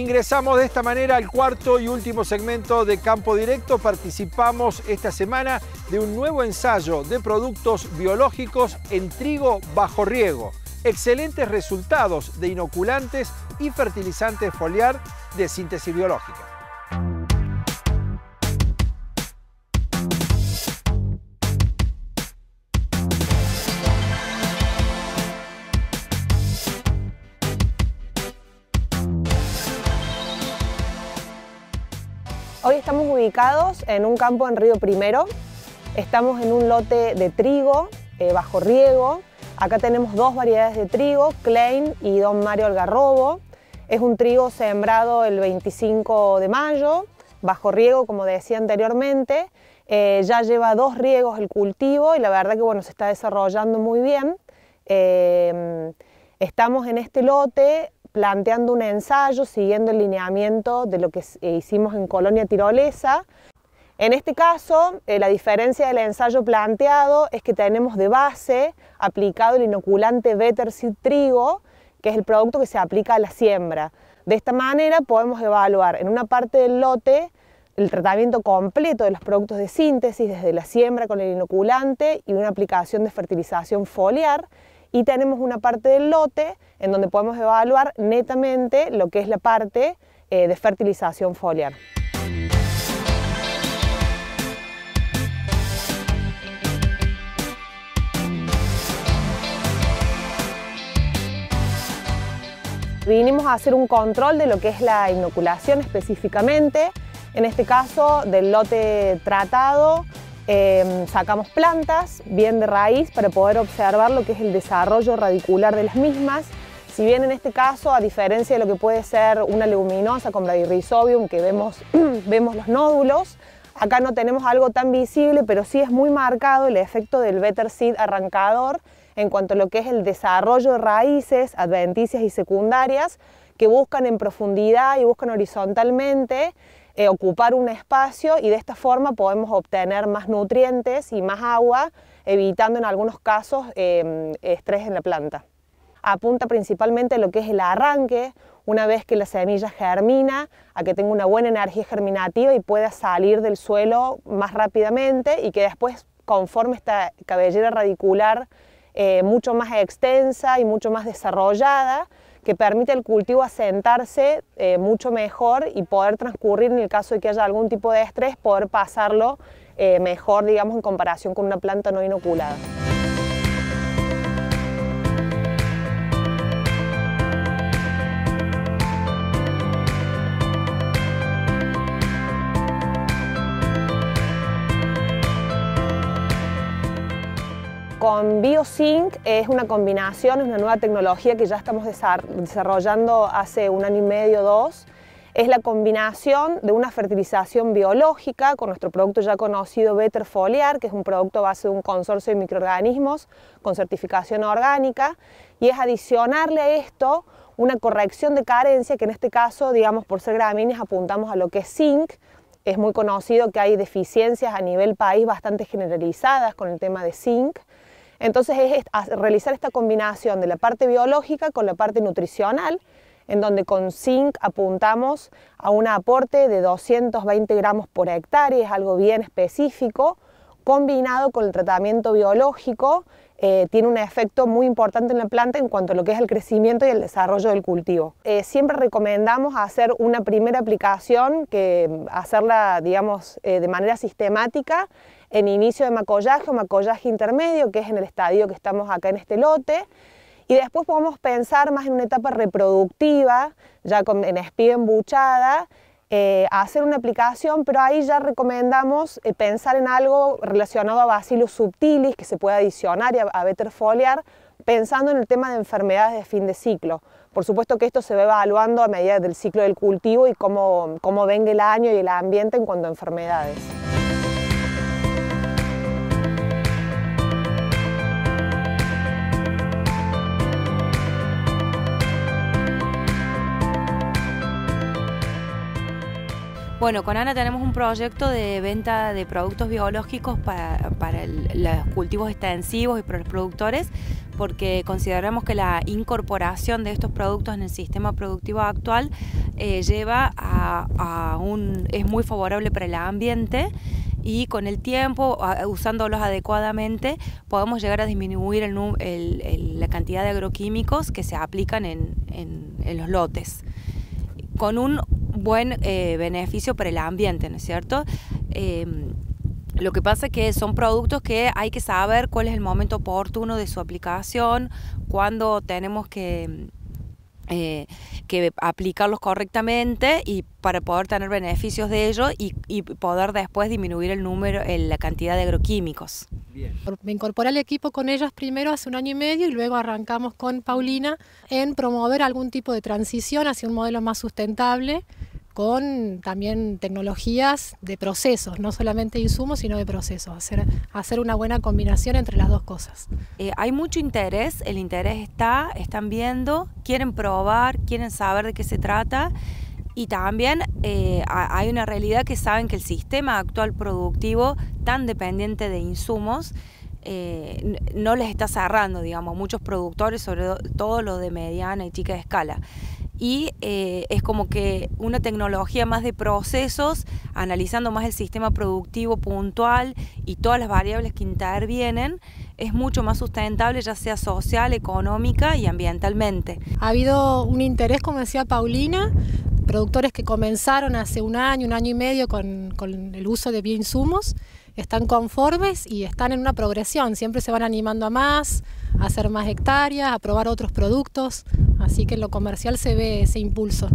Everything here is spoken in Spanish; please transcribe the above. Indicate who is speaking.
Speaker 1: Ingresamos de esta manera al cuarto y último segmento de Campo Directo. Participamos esta semana de un nuevo ensayo de productos biológicos en trigo bajo riego. Excelentes resultados de inoculantes y fertilizantes foliar de síntesis biológica.
Speaker 2: Hoy estamos ubicados en un campo en Río Primero. Estamos en un lote de trigo eh, bajo riego. Acá tenemos dos variedades de trigo, Klein y Don Mario Algarrobo. Es un trigo sembrado el 25 de mayo, bajo riego, como decía anteriormente. Eh, ya lleva dos riegos el cultivo y la verdad que bueno, se está desarrollando muy bien. Eh, estamos en este lote planteando un ensayo siguiendo el lineamiento de lo que eh, hicimos en Colonia Tirolesa. En este caso, eh, la diferencia del ensayo planteado es que tenemos de base aplicado el inoculante Better Seed Trigo, que es el producto que se aplica a la siembra. De esta manera podemos evaluar en una parte del lote el tratamiento completo de los productos de síntesis, desde la siembra con el inoculante y una aplicación de fertilización foliar, y tenemos una parte del lote en donde podemos evaluar netamente lo que es la parte eh, de fertilización foliar. Vinimos a hacer un control de lo que es la inoculación específicamente, en este caso del lote tratado Em, sacamos plantas bien de raíz para poder observar lo que es el desarrollo radicular de las mismas. Si bien en este caso, a diferencia de lo que puede ser una leguminosa como la Rhizobium, que vemos, vemos los nódulos, acá no tenemos algo tan visible, pero sí es muy marcado el efecto del Better Seed arrancador en cuanto a lo que es el desarrollo de raíces adventicias y secundarias que buscan en profundidad y buscan horizontalmente eh, ocupar un espacio y de esta forma podemos obtener más nutrientes y más agua, evitando en algunos casos em, estrés en la planta. Apunta principalmente a lo que es el arranque, una vez que la semilla germina, a que tenga una buena energía germinativa y pueda salir del suelo más rápidamente y que después, conforme esta cabellera radicular eh, mucho más extensa y mucho más desarrollada, que permite al cultivo asentarse eh, mucho mejor y poder transcurrir en el caso de que haya algún tipo de estrés, poder pasarlo eh, mejor, digamos, en comparación con una planta no inoculada. Con BioSync es una combinación, es una nueva tecnología que ya estamos desarrollando hace un año y medio, dos. Es la combinación de una fertilización biológica con nuestro producto ya conocido Better Foliar, que es un producto a base de un consorcio de microorganismos con certificación orgánica, y es adicionarle a esto una corrección de carencia, que en este caso, digamos, por ser gramíneas apuntamos a lo que es zinc, es muy conocido que hay deficiencias a nivel país bastante generalizadas con el tema de zinc. Entonces es realizar esta combinación de la parte biológica con la parte nutricional, en donde con zinc apuntamos a un aporte de 220 gramos por hectárea, es algo bien específico, combinado con el tratamiento biológico, eh, tiene un efecto muy importante en la planta en cuanto a lo que es el crecimiento y el desarrollo del cultivo. Eh, siempre recomendamos hacer una primera aplicación, que hacerla digamos, eh, de manera sistemática en inicio de macollaje o macollaje intermedio, que es en el estadio que estamos acá en este lote, y después podemos pensar más en una etapa reproductiva, ya con, en espiga embuchada, eh, hacer una aplicación, pero ahí ya recomendamos eh, pensar en algo relacionado a Bacillus subtilis que se puede adicionar a, a Better foliar, pensando en el tema de enfermedades de fin de ciclo. Por supuesto que esto se va evaluando a medida del ciclo del cultivo y cómo, cómo venga el año y el ambiente en cuanto a enfermedades.
Speaker 3: Bueno, con Ana tenemos un proyecto de venta de productos biológicos para, los cultivos extensivos y para los productores, porque consideramos que la incorporación de estos productos en el sistema productivo actual eh, lleva a, un, es muy favorable para el ambiente y con el tiempo, usándolos adecuadamente, podemos llegar a disminuir la cantidad de agroquímicos que se aplican en, los lotes, con un buen eh, beneficio para el ambiente, ¿no es cierto? Em, lo que pasa es que son productos que hay que saber cuál es el momento oportuno de su aplicación, cuándo tenemos que eh, que aplicarlos correctamente y para poder tener beneficios de ello y, poder después disminuir el número, la cantidad de agroquímicos.
Speaker 4: Me incorporé al equipo con ellas primero hace un año y medio y luego arrancamos con Paulina en promover algún tipo de transición hacia un modelo más sustentable con también tecnologías de procesos, no solamente insumos, sino de procesos, hacer, hacer una buena combinación entre las dos cosas.
Speaker 3: Eh, hay mucho interés, el interés está, están viendo, quieren probar, quieren saber de qué se trata. Y también eh, hay una realidad que saben que el sistema actual productivo, tan dependiente de insumos, eh, no les está cerrando, digamos, muchos productores, sobre todo los de mediana y chica escala y eh, es como que una tecnología más de procesos, analizando más el sistema productivo puntual y todas las variables que intervienen, es mucho más sustentable, ya sea social, económica y ambientalmente.
Speaker 4: Ha habido un interés, como decía Paulina, productores que comenzaron hace un año, un año y medio con, el uso de bioinsumos, están conformes y están en una progresión, siempre se van animando a más, a hacer más hectáreas, a probar otros productos, así que en lo comercial se ve ese impulso.